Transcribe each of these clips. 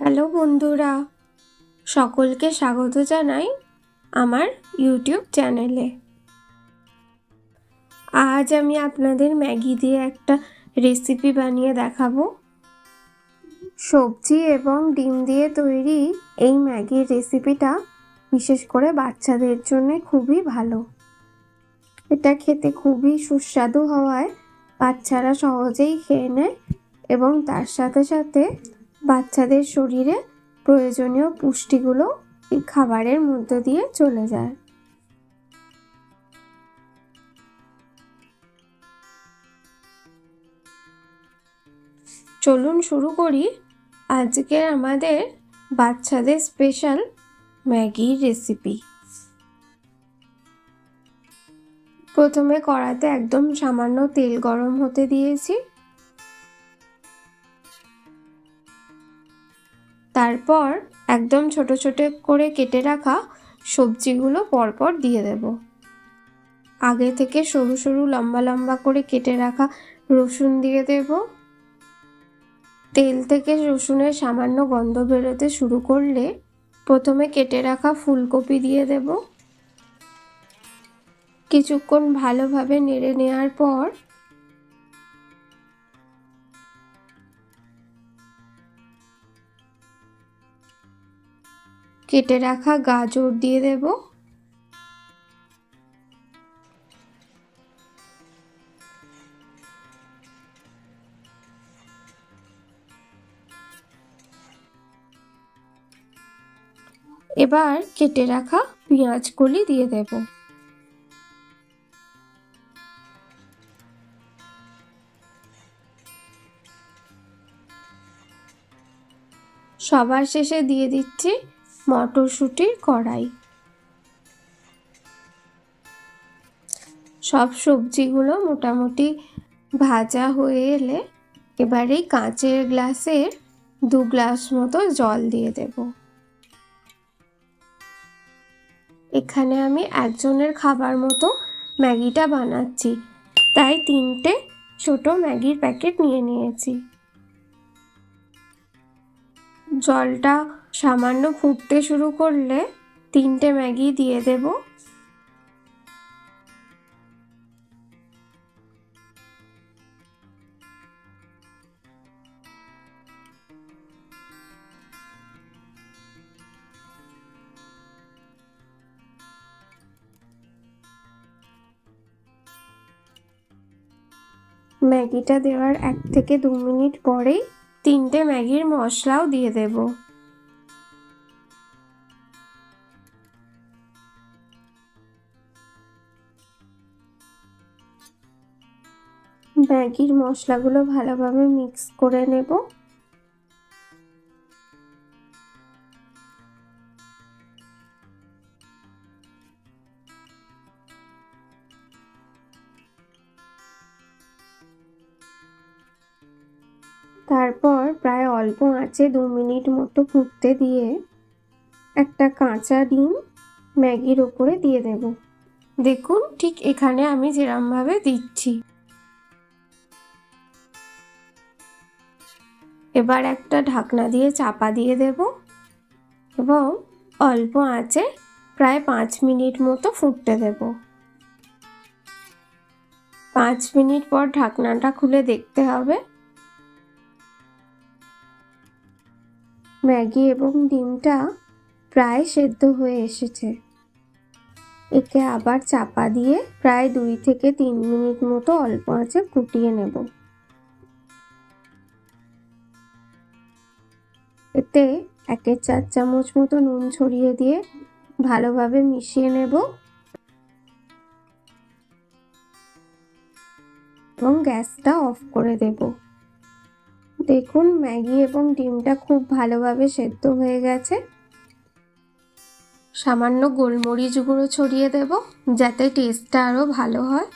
Hello বন্ধুরা, সকলকে স্বাগত জানাই আমার ইউটিউব চ্যানেলে। আজ আমি আপনাদের ম্যাগি দিয়ে একটা রেসিপি বানিয়ে দেখাবো। সবজি এবং ডিম দিয়ে তৈরি এই ম্যাগির রেসিপিটা বিশেষ করে বাচ্চাদের জন্য খুবই ভালো। এটা খেতে খুবই সুস্বাদু হওয়ায় বাচ্চারা সহজেই খেয়ে নেয় এবং তার সাথে সাথে বাচ্চাদের শরীরে প্রয়োজনীয় পুষ্টিগুলো এই খাবারের মধ্য দিয়ে চলে যায়। চলুন শুরু করি আজকে আমাদের বাচ্চাদের স্পেশাল ম্যাগির রেসিপি। প্রথমে কড়াতে একদম সামান্য তেল গরম হতে দিয়েছি। তারপর একদম ছোট ছোট করে কেটে রাখা সবজিগুলো পরপর দিয়ে দেব। আগে থেকে সরু সরু লম্বা লম্বা করে কেটে রাখা রসুন দিয়ে দেব। তেল থেকে রসুনের সামান্য গন্ধ বেরোতে শুরু করলে প্রথমে কেটে রাখা ফুলকপি দিয়ে দেব। কিছুক্ষণ ভালোভাবে নেড়ে নেওয়ার পর কেটে রাখা গাজর দিয়ে দেব। এবার কেটে রাখা পেঁয়াজ কলি দিয়ে দেব। সবার শেষে দিয়ে দিচ্ছি মটরশুঁটির কড়াই। সব সবজিগুলো মোটামুটি ভাজা হয়ে এলে এবারে কাঁচের গ্লাসের দু গ্লাস মতো জল দিয়ে দেব। এখানে আমি একজনের খাবার মতো ম্যাগিটা বানাচ্ছি, তাই তিনটে ছোট ম্যাগির প্যাকেট নিয়ে নিয়েছি। জলটা সামান্য ফুটতে শুরু করলে তিনটে ম্যাগি দিয়ে দেব। ম্যাগিটা দেওয়ার এক থেকে দু মিনিট পরেই তিনটে ম্যাগির মশলাও দিয়ে দেব। ম্যাগির মশলাগুলো ভালোভাবে মিক্স করে নেব। তারপর প্রায় অল্প আঁচে দু মিনিট মতো ফুটতে দিয়ে একটা কাঁচা ডিম ম্যাগির ওপরে দিয়ে দেব। দেখুন ঠিক এখানে আমি যেরমভাবে দিচ্ছি। এবার একটা ঢাকনা দিয়ে চাপা দিয়ে দেব এবং অল্প আঁচে প্রায় পাঁচ মিনিট মতো ফুটতে দেব। পাঁচ মিনিট পর ঢাকনাটা খুলে দেখতে হবে। ম্যাগি এবং ডিমটা প্রায় সেদ্ধ হয়ে এসেছে। একে আবার চাপা দিয়ে প্রায় দুই থেকে তিন মিনিট মতো অল্প আঁচে ফুটিয়ে নেব। এতে একের চার চামচ মতো নুন ছড়িয়ে দিয়ে ভালোভাবে মিশিয়ে নেব। এবং গ্যাসটা অফ করে দেবো। দেখুন, ম্যাগি এবং ডিমটা খুব ভালোভাবে সেদ্ধ হয়ে গেছে। সামান্য গোলমরিচ গুঁড়ো ছড়িয়ে দেব, যাতে টেস্টটা আরও ভালো হয়।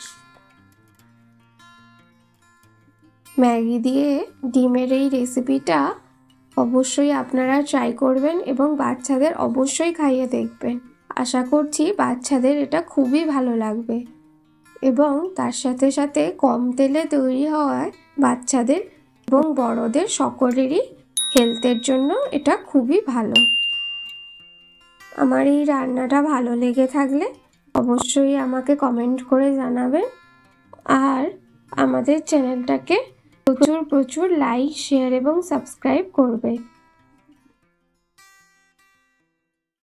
ম্যাগি দিয়ে ডিমের এই রেসিপিটা অবশ্যই আপনারা ট্রাই করবেন এবং বাচ্চাদের অবশ্যই খাইয়ে দেখবেন। আশা করছি বাচ্চাদের এটা খুবই ভালো লাগবে। এবং তার সাথে সাথে কম তেলে তৈরি হওয়ায় বাচ্চাদের এবং বড়দের সকলেরই হেলথের জন্য এটা খুবই ভালো। আমার এই রান্নাটা ভালো লেগে থাকলে অবশ্যই আমাকে কমেন্ট করে জানাবেন। আর আমাদের চ্যানেলটাকে প্রচুর প্রচুর লাইক শেয়ার এবং সাবস্ক্রাইব করবে।